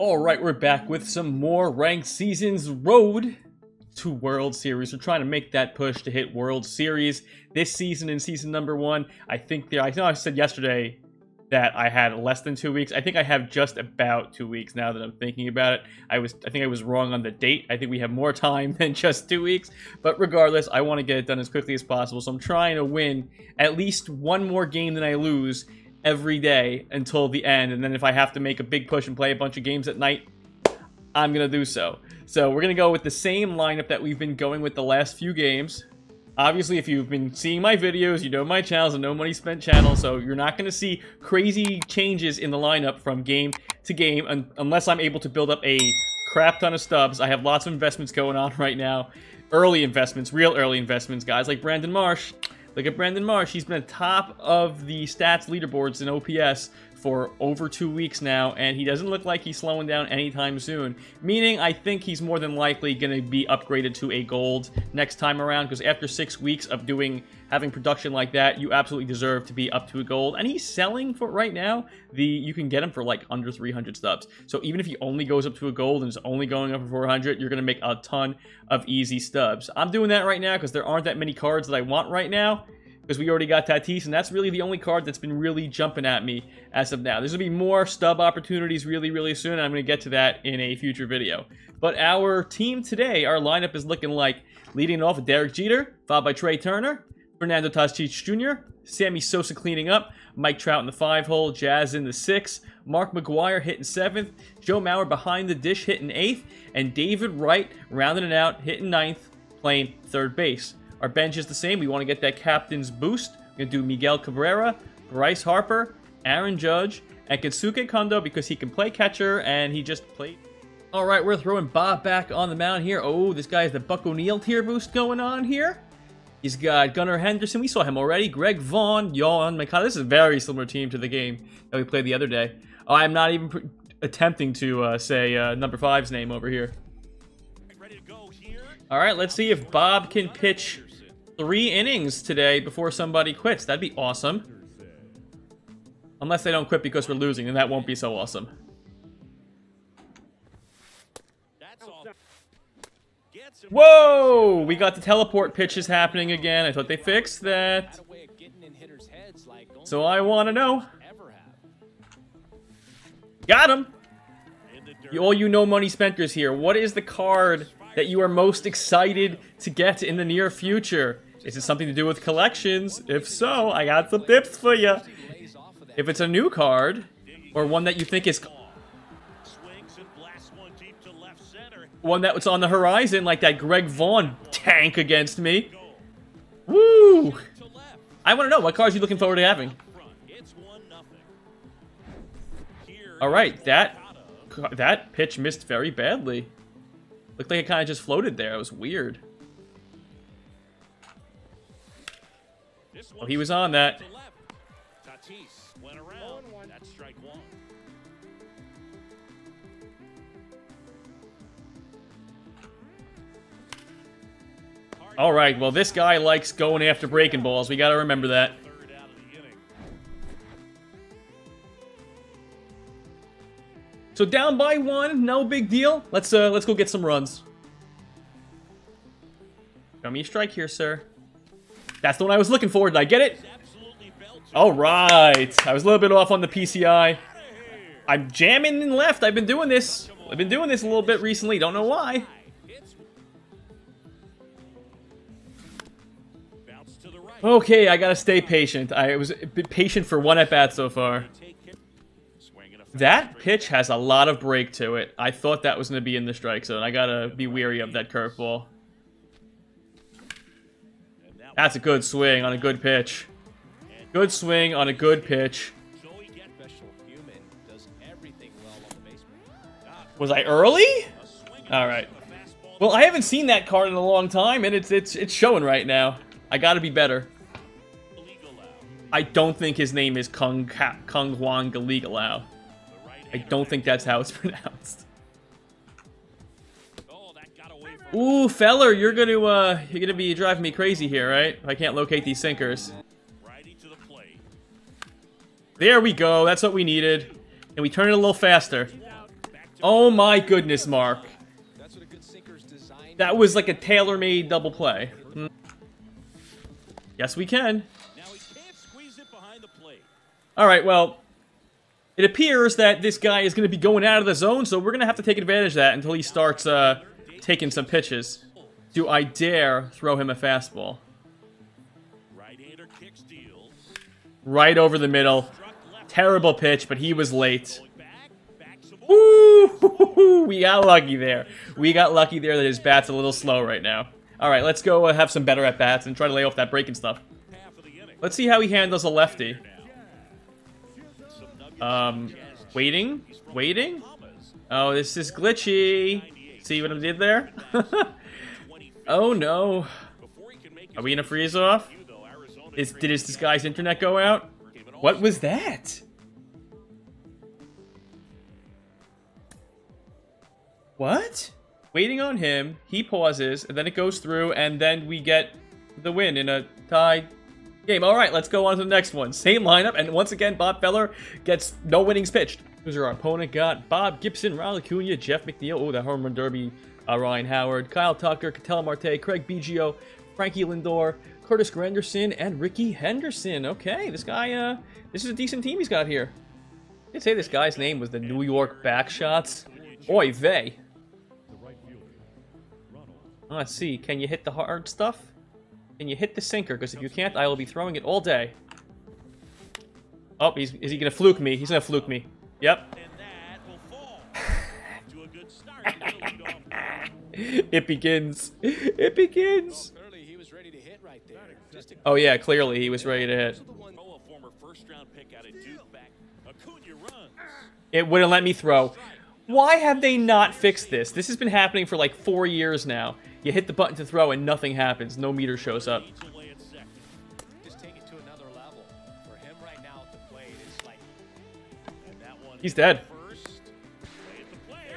All right, we're back with some more ranked seasons road to World Series. We're trying to make that push to hit World Series this season in season number one. I think there, I know I said yesterday that I had less than two weeks. I think I have just about two weeks now that I'm thinking about it. I was, I think I was wrong on the date. I think we have more time than just two weeks. But regardless, I want to get it done as quickly as possible. So I'm trying to win at least one more game than I lose every day until the end. And then if I have to make a big push and play a bunch of games at night, I'm going to do so. So we're going to go with the same lineup that we've been going with the last few games. Obviously, if you've been seeing my videos, you know my channels, a No Money Spent channel, so you're not going to see crazy changes in the lineup from game to game un unless I'm able to build up a crap ton of stubs. I have lots of investments going on right now. Early investments, real early investments, guys, like Brandon Marsh. Look at Brandon Marsh. He's been top of the stats leaderboards in OPS for over two weeks now, and he doesn't look like he's slowing down anytime soon. Meaning, I think he's more than likely going to be upgraded to a gold next time around, because after six weeks of doing having production like that, you absolutely deserve to be up to a gold. And he's selling for right now, the you can get him for like under 300 stubs. So even if he only goes up to a gold and is only going up for 400, you're going to make a ton of easy stubs. I'm doing that right now because there aren't that many cards that I want right now because we already got Tatis, and that's really the only card that's been really jumping at me as of now. There's going to be more stub opportunities really, really soon, and I'm going to get to that in a future video. But our team today, our lineup is looking like leading off Derek Jeter, followed by Trea Turner, Fernando Tatis Jr., Sammy Sosa cleaning up, Mike Trout in the five hole, Jazz in the six, Mark McGwire hitting seventh, Joe Mauer behind the dish hitting eighth, and David Wright rounding it out hitting ninth, playing third base. Our bench is the same. We want to get that captain's boost. We're going to do Miguel Cabrera, Bryce Harper, Aaron Judge, and Kensuke Kondoh because he can play catcher and he just played. All right, we're throwing Bob back on the mound here. Oh, this guy has the Buck O'Neil tier boost going on here. He's got Gunnar Henderson. We saw him already. Greg Vaughn, Yoan Moncada. This is a very similar team to the game that we played the other day. Oh, I'm not even attempting to uh, say uh, number five's name over here. All right, let's see if Bob can pitch three innings today before somebody quits. That'd be awesome. Unless they don't quit because we're losing, then that won't be so awesome. Whoa! We got the teleport pitches happening again. I thought they fixed that. So I want to know. Got him! All you no money spenters here, what is the card that you are most excited to get in the near future? Is it something to do with collections? If so, I got some tips for you. If it's a new card, or one that you think is one that was on the horizon, like that Greg Vaughn tank against me. Woo! I want to know, what cards are you looking forward to having? Alright, that that pitch missed very badly. Looked like it kind of just floated there. It was weird. Well, he was on that. All right, well, this guy likes going after breaking balls. We got to remember that. So down by one, no big deal. Let's uh, let's go get some runs. Show me a strike here, sir. That's the one I was looking for. Did I get it? All right. I was a little bit off on the PCI. I'm jamming in left. I've been doing this. I've been doing this a little bit recently. Don't know why. Okay, I gotta stay patient. I was patient for one at bat so far. That pitch has a lot of break to it. I thought that was going to be in the strike zone. I gotta be weary of that curveball. That's a good swing on a good pitch. Good swing on a good pitch. Was I early? All right. Well, I haven't seen that card in a long time, and it's it's it's showing right now. I got to be better. I don't think his name is Kung ha Kung Huang Galigalao. I don't think that's how it's pronounced. Ooh, feller, you're gonna uh, you're gonna be driving me crazy here, right? I can't locate these sinkers. There we go. That's what we needed. And we turn it a little faster. Oh my goodness, Mark. That was like a tailor-made double play. Hmm. Yes, we can. All right, well, it appears that this guy is going to be going out of the zone, so we're going to have to take advantage of that until he starts uh, taking some pitches. Do I dare throw him a fastball? Right over the middle. Terrible pitch, but he was late. Woo! We got lucky there. We got lucky there that his bat's a little slow right now. All right, let's go uh, have some better at-bats and try to lay off that breaking stuff. Let's see how he handles a lefty. Um, waiting? Waiting? Oh, this is glitchy. See what I did there? oh, no. Are we in a freeze-off? Is, did this guy's internet go out? What was that? What? Waiting on him, he pauses, and then it goes through, and then we get the win in a tie game. All right, let's go on to the next one. Same lineup, and once again, Bob Feller gets no winnings pitched. Who's our opponent? Got Bob Gibson, Riley Cunha, Jeff McNeil, oh, the home run derby, uh, Ryan Howard, Kyle Tucker, Ketel Marte, Craig Biggio, Frankie Lindor, Curtis Granderson, and Rickey Henderson. Okay, this guy, uh, this is a decent team he's got here. Did say this guy's name was the New York Backshots? Oy vey. Let's see, can you hit the hard stuff? Can you hit the sinker? Because if you can't, I will be throwing it all day. Oh, he's, is he going to fluke me? He's going to fluke me. Yep. it begins. It begins. Oh yeah, clearly he was ready to hit. It wouldn't let me throw. Why have they not fixed this? This has been happening for like four years now. You hit the button to throw and nothing happens. No meter shows up. He's dead.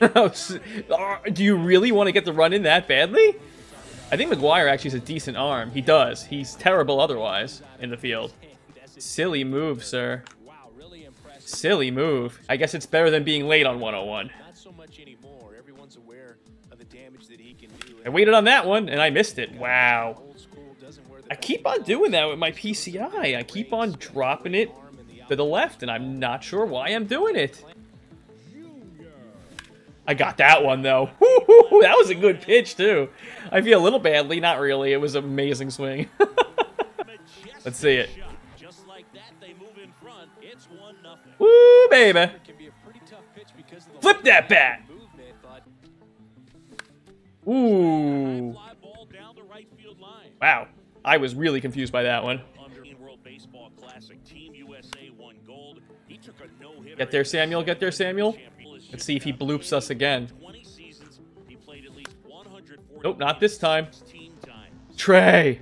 Oh, uh, do you really want to get the run in that badly? I think McGwire actually has a decent arm. He does. He's terrible otherwise in the field. Silly move, sir. Silly move. I guess it's better than being late on 101. I waited on that one, and I missed it. Wow. I keep on doing that with my PCI. I keep on dropping it to the left, and I'm not sure why I'm doing it. I got that one, though. that was a good pitch, too. I feel a little badly. Not really. It was an amazing swing. Let's see it. Woo, baby. Flip that bat. Ooh. Wow. I was really confused by that one. Get there, Samuel. Get there, Samuel. Let's see if he bloops us again. Nope, not this time. Trea.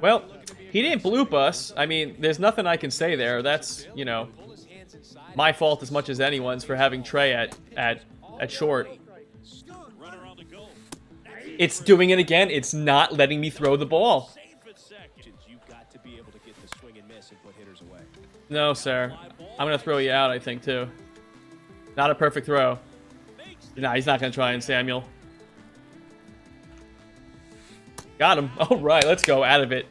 Well, he didn't bloop us. I mean, there's nothing I can say there. That's, you know, my fault as much as anyone's for having Trea at at at short. It's doing it again. It's not letting me throw the ball. No, sir. I'm going to throw you out, I think, too. Not a perfect throw. Nah, he's not going to try and Samuel. Got him. All right, let's go out of it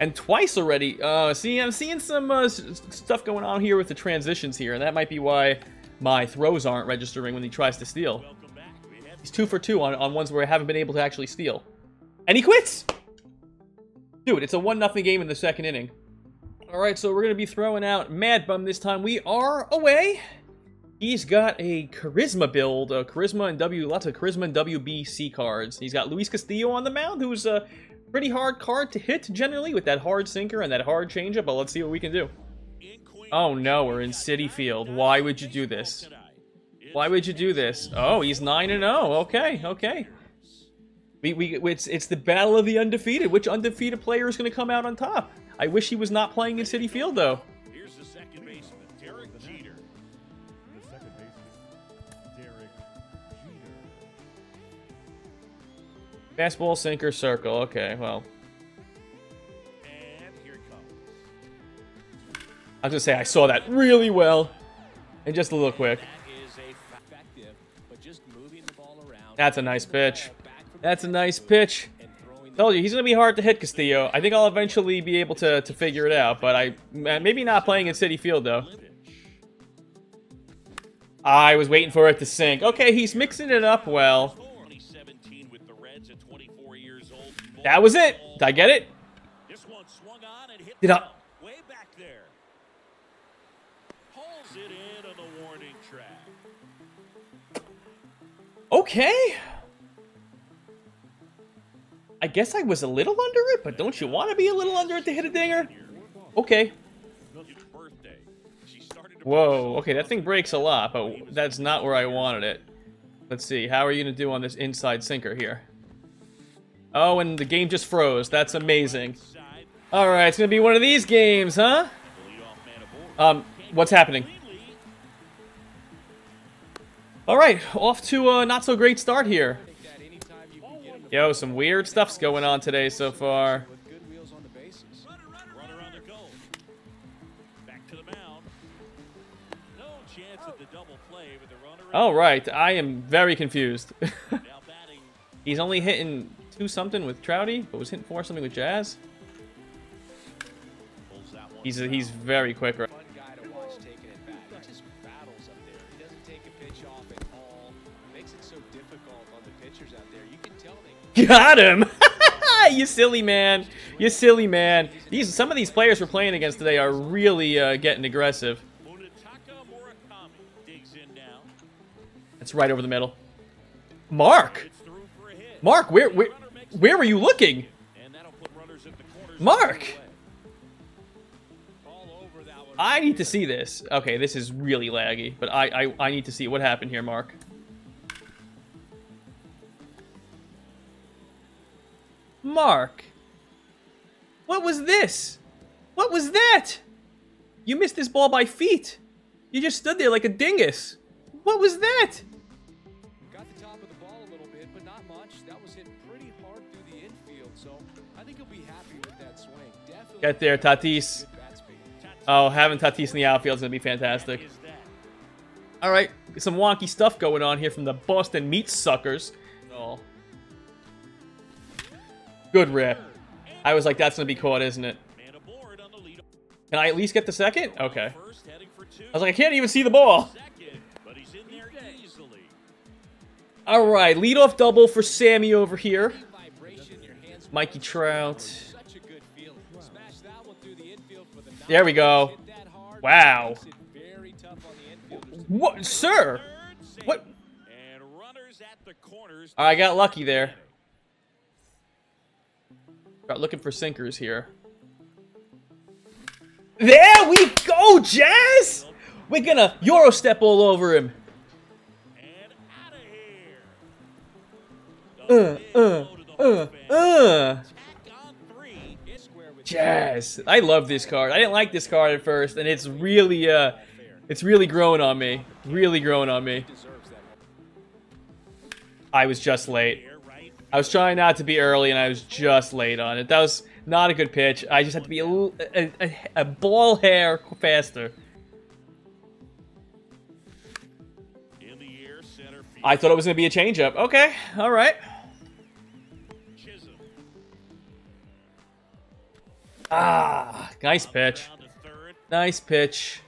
and twice already. Uh, see, I'm seeing some uh, stuff going on here with the transitions here, and that might be why my throws aren't registering when he tries to steal. He's two for two on, on ones where I haven't been able to actually steal. And he quits! Dude, it's a 1-0 game in the second inning. Alright, so we're going to be throwing out Mad Bum this time. We are away. He's got a Charisma build, uh, Charisma and W, lots of Charisma and WBC cards. He's got Luis Castillo on the mound, who's a Pretty hard card to hit, generally, with that hard sinker and that hard changeup, but let's see what we can do. Oh no, we're in Citi Field. Why would you do this? Why would you do this? Oh, he's 9-0. Okay, okay. We, we, it's, it's the battle of the undefeated. Which undefeated player is going to come out on top? I wish he was not playing in Citi Field, though. Fastball, sinker, circle. Okay, well. I was gonna say I saw that really well. And just a little quick. That's a nice pitch. That's a nice pitch. Told you, he's going to be hard to hit, Castillo. I think I'll eventually be able to, to figure it out, but I maybe not playing in Citi Field, though. I was waiting for it to sink. Okay, he's mixing it up well. That was it. Did I get it? Did I? Okay. I guess I was a little under it, but don't you want to be a little under it to hit a dinger? Okay. Whoa, okay, that thing breaks a lot, but that's not where I wanted it. Let's see, how are you going to do on this inside sinker here? Oh, and the game just froze. That's amazing. Alright, it's going to be one of these games, huh? Um, what's happening? Alright, off to a not so great start here. Yo, some weird stuff's going on today so far. All right, I am very confused. He's only hitting two something with Trouty, but was hitting four something with Jazz. He's he's very quick. Right? Got him! you silly man. You silly man. These some of these players we're playing against today are really uh, getting aggressive. It's right over the middle. Mark! Mark, where, where, where were you looking? Mark! I need to see this. Okay, this is really laggy, but I, I, I need to see what happened here, Mark. Mark! What was this? What was that? You missed this ball by feet. You just stood there like a dingus. What was that? Got the top of the ball a little bit, but not much. That was hit pretty hard through the infield, so I think he'll be happy with that swing. Definitely Get there, Tatis. Oh, having Tatis in the outfield is going to be fantastic. All right, some wonky stuff going on here from the Boston Meat Suckers. Oh. Good rip. I was like, that's going to be caught, isn't it? Can I at least get the second? Okay. I was like, I can't even see the ball. All right, leadoff double for Sammy over here. Mikey Trout. There we go. Wow. What, sir? What? I got lucky there. Got looking for sinkers here. There we go, Jazz! We're gonna Euro step all over him. Uh, uh, uh, uh. Jazz. I love this card. I didn't like this card at first, and it's really, uh, it's really growing on me. Really growing on me. I was just late. I was trying not to be early, and I was just late on it. That was not a good pitch. I just had to be a, little, a, a, a ball hair faster. I thought it was going to be a changeup. Okay, all right. Ah, nice pitch. Nice pitch.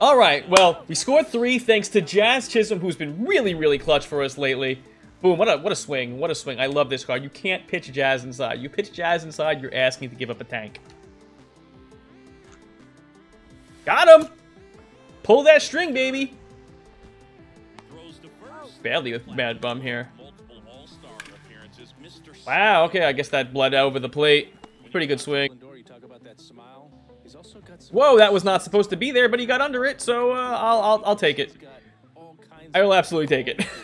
All right, well, we scored three thanks to Jazz Chisholm, who's been really, really clutch for us lately. Boom, what a, what a swing, what a swing. I love this card. You can't pitch Jazz inside. You pitch Jazz inside, you're asking to give up a tank. Got him! Pull that string, baby! Badly with Mad Bum here. Wow, okay, I guess that bled over the plate. Pretty good swing. Whoa, that was not supposed to be there, but he got under it, so uh, I'll, I'll, I'll take it. I will absolutely take it.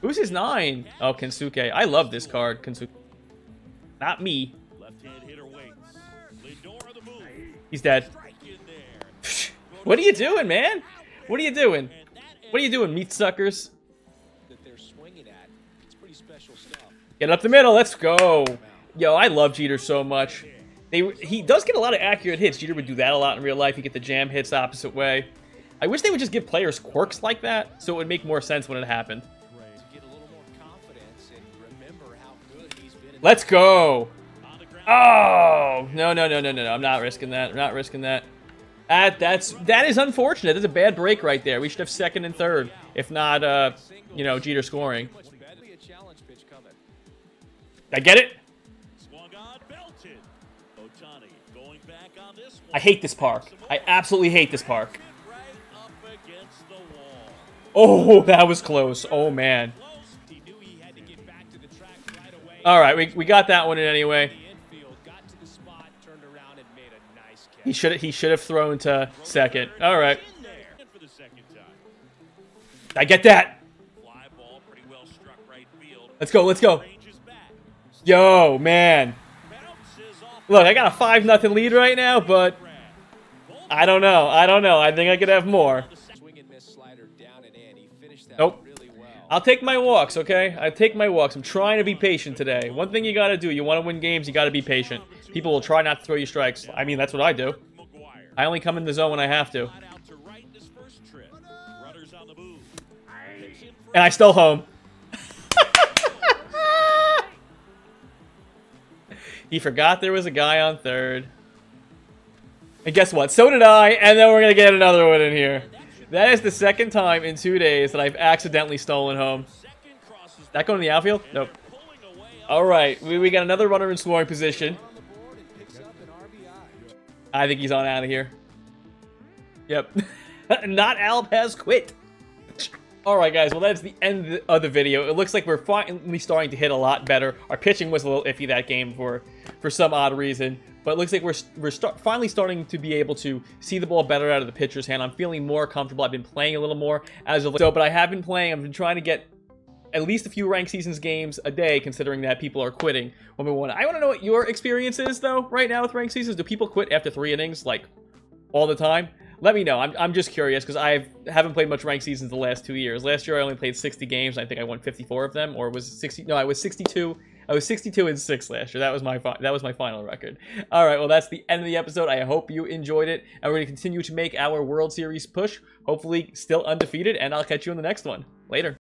Who's his nine? Oh, Kensuke. I love this card, Kensuke. Not me. He's dead. what are you doing, man? What are you doing? What are you doing, meat suckers? Get up the middle. Let's go. Yo, I love Jeter so much. They, he does get a lot of accurate hits. Jeter would do that a lot in real life. He get the jam hits opposite way. I wish they would just give players quirks like that, so it would make more sense when it happened. Let's go. Oh no no no no no no! I'm not risking that. I'm not risking that. That that's that is unfortunate. That's a bad break right there. We should have second and third, if not uh, you know, Jeter scoring. I get it. I hate this park. I absolutely hate this park. Oh, that was close. Oh man. All right, we, we got that one in anyway. He should he should have thrown to second. All right. I get that. Let's go. Let's go. Yo, man. Look, I got a five nothing lead right now, but. I don't know. I don't know. I think I could have more. I'll take my walks, okay? I take my walks. I'm trying to be patient today. One thing you gotta do, you want to win games, you gotta be patient. People will try not to throw you strikes. I mean, that's what I do. I only come in the zone when I have to. And I still home. he forgot there was a guy on third. And guess what? So did I, and then we're gonna get another one in here. That is the second time in two days that I've accidentally stolen home. That going to the outfield? Nope. All right, we, we got another runner in scoring position. I think he's on out of here. Yep. Not Alp has quit. Alright guys, well that's the end of the video. It looks like we're finally starting to hit a lot better. Our pitching was a little iffy that game for for some odd reason. But it looks like we're, we're start, finally starting to be able to see the ball better out of the pitcher's hand. I'm feeling more comfortable. I've been playing a little more as of so, but I have been playing. I've been trying to get at least a few ranked seasons games a day, considering that people are quitting when we want. I want to know what your experience is though right now with ranked seasons. Do people quit after three innings like all the time? Let me know. I'm, I'm just curious because I haven't played much ranked seasons the last two years. Last year I only played 60 games. I think I won 54 of them, or was 60? No, I was 62. I was 62 and six last year. That was my that was my final record. All right, well that's the end of the episode. I hope you enjoyed it, and we're gonna continue to make our World Series push. Hopefully, still undefeated, and I'll catch you in the next one. Later.